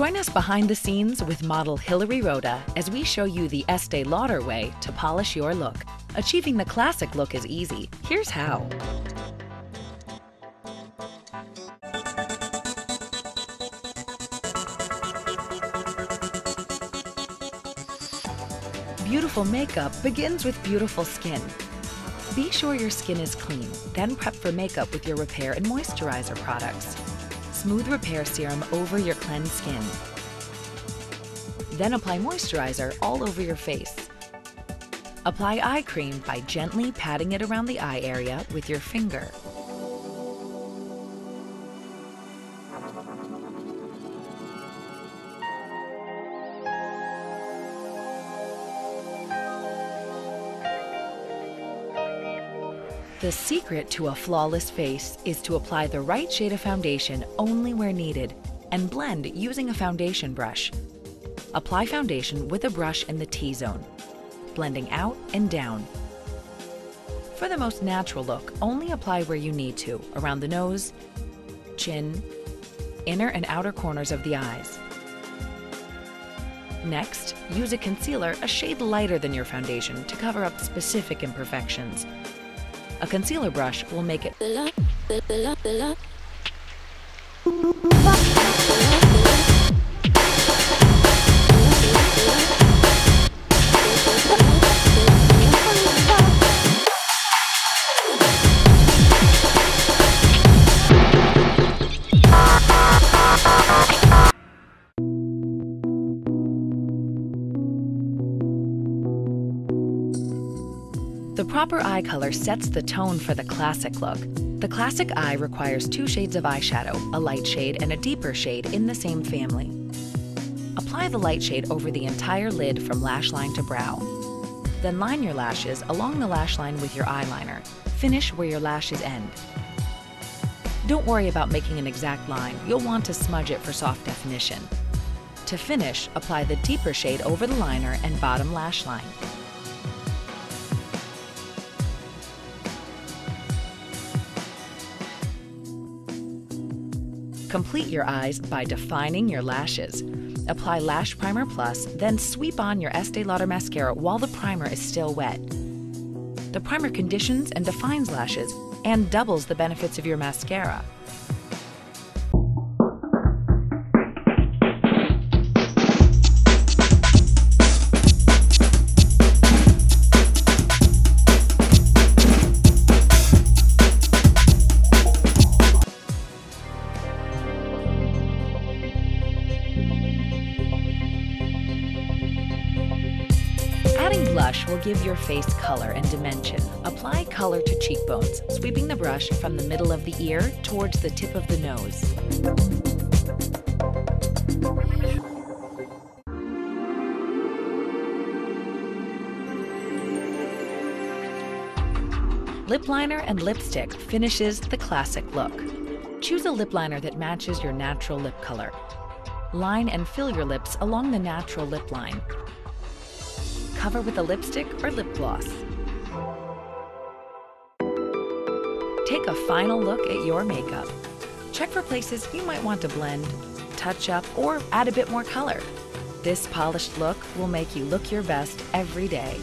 Join us behind the scenes with model Hilary Rhoda as we show you the Estee Lauder way to polish your look. Achieving the classic look is easy. Here's how. Beautiful makeup begins with beautiful skin. Be sure your skin is clean, then prep for makeup with your repair and moisturizer products. Smooth Repair Serum over your cleansed skin. Then apply moisturizer all over your face. Apply eye cream by gently patting it around the eye area with your finger. The secret to a flawless face is to apply the right shade of foundation only where needed and blend using a foundation brush. Apply foundation with a brush in the T-zone, blending out and down. For the most natural look, only apply where you need to, around the nose, chin, inner and outer corners of the eyes. Next, use a concealer a shade lighter than your foundation to cover up specific imperfections. A concealer brush will make it The proper eye color sets the tone for the classic look. The classic eye requires two shades of eyeshadow, a light shade and a deeper shade in the same family. Apply the light shade over the entire lid from lash line to brow. Then line your lashes along the lash line with your eyeliner. Finish where your lashes end. Don't worry about making an exact line, you'll want to smudge it for soft definition. To finish, apply the deeper shade over the liner and bottom lash line. Complete your eyes by defining your lashes. Apply Lash Primer Plus, then sweep on your Estee Lauder mascara while the primer is still wet. The primer conditions and defines lashes and doubles the benefits of your mascara. Adding blush will give your face color and dimension. Apply color to cheekbones, sweeping the brush from the middle of the ear towards the tip of the nose. Lip liner and lipstick finishes the classic look. Choose a lip liner that matches your natural lip color. Line and fill your lips along the natural lip line. Cover with a lipstick or lip gloss. Take a final look at your makeup. Check for places you might want to blend, touch up, or add a bit more color. This polished look will make you look your best every day.